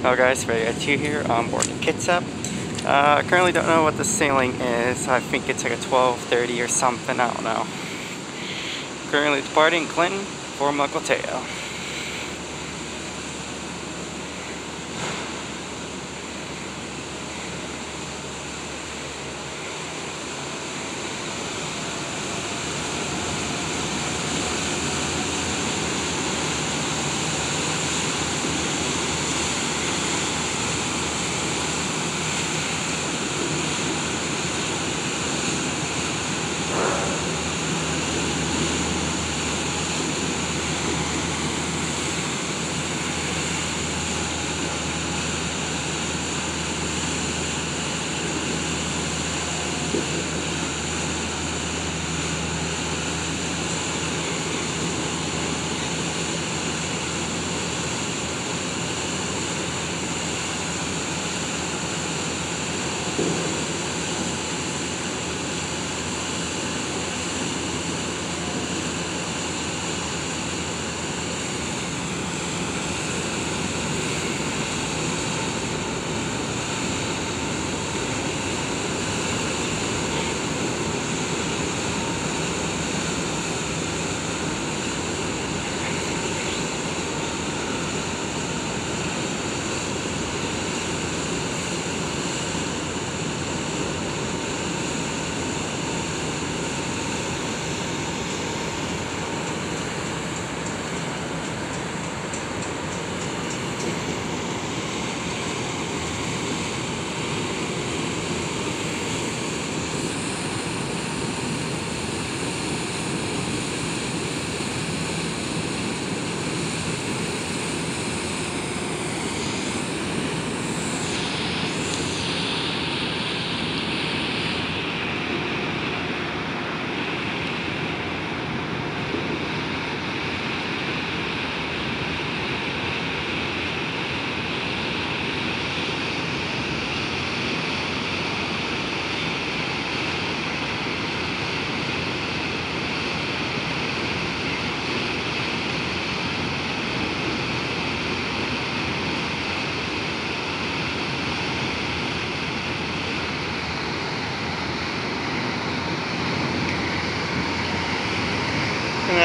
Hello guys, Ray 2 here on board the Kitsap. Uh, currently don't know what the sailing is. I think it's like a 12.30 or something, I don't know. Currently departing Clinton for Mukilteo.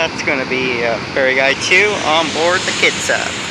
That's going to be uh, Ferry Guy 2 on board the Kitsap.